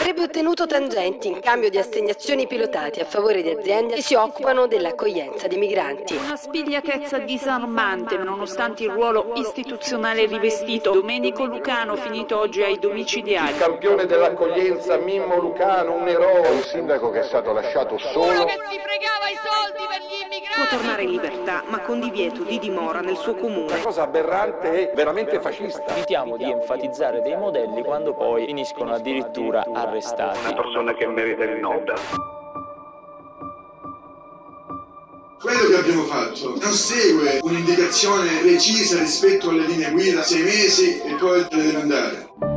Avrebbe ottenuto tangenti in cambio di assegnazioni pilotate a favore di aziende che si occupano dell'accoglienza dei migranti. Una spigliatezza disarmante nonostante il ruolo istituzionale rivestito. Domenico Lucano finito oggi ai domiciliari. Il campione dell'accoglienza Mimmo Lucano, un eroe. Un sindaco che è stato lasciato solo. Uno che si fregava i soldi per gli. Può tornare in libertà, ma con divieto di dimora nel suo comune. Una cosa aberrante e veramente fascista. Evitiamo di enfatizzare dei modelli quando poi finiscono addirittura arrestati. Una persona che merita il Nobel. Quello che abbiamo fatto non segue un'indicazione precisa rispetto alle linee guida, sei mesi e poi te ne deve andare.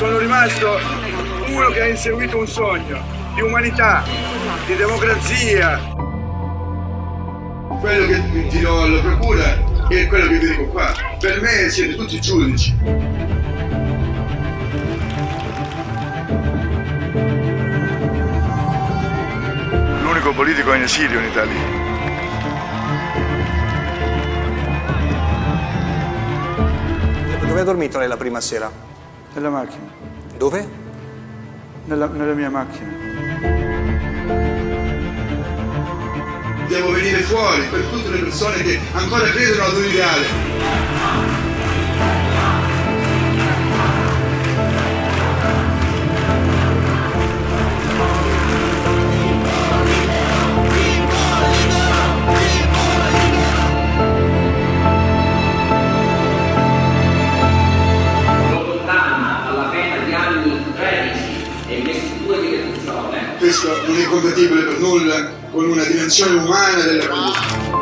Sono rimasto uno che ha inseguito un sogno di umanità, di democrazia. Quello che dirò alla procura è quello che vi dico qua. Per me siete tutti giudici. L'unico politico in esilio in Italia. Dove ha dormito lei la prima sera? Nella macchina. Dove? Nella, nella mia macchina. Devo venire fuori per tutte le persone che ancora credono ad un ideale. Questo non è compatibile per nulla con una dimensione umana della condizione.